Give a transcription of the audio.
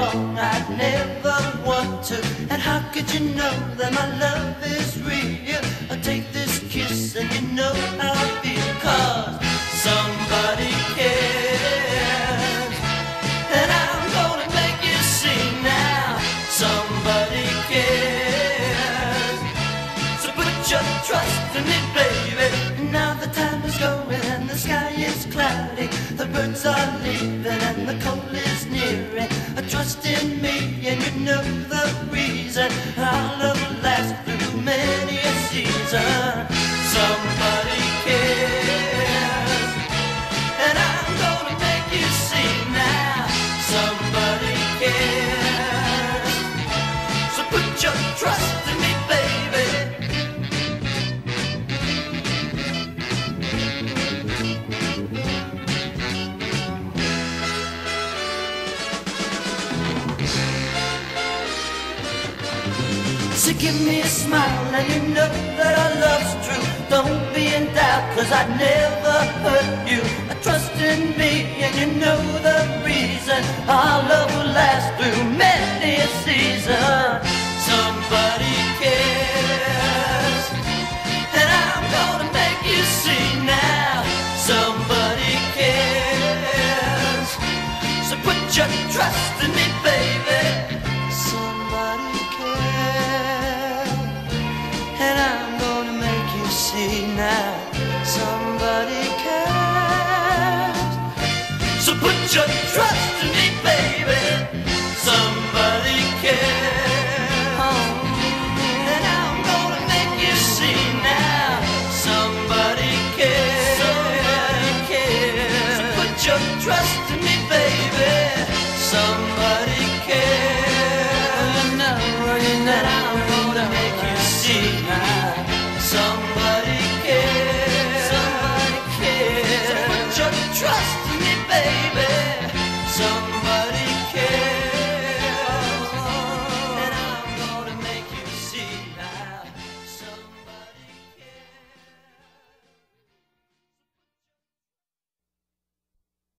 I'd never want to. And how could you know that my love is real? I take this kiss and you know how I feel. Cause somebody cares. And I'm gonna make you see now. Somebody cares. So put your trust in me, baby. Now the time is going and the sky is cloudy. Birds are leaving and the cold is nearing. Trust in me and you know the reason. Our love So give me a smile. And you know that our love's true. Don't be in doubt cause I never hurt you. Trust in me and you know the reason. Our love will last through many a season. Somebody cares And I'm gonna make you see now somebody cares. So put your trust in me, baby. Somebody cares. Oh. And I'm gonna make you see now somebody cares. Somebody cares. So put your trust in me.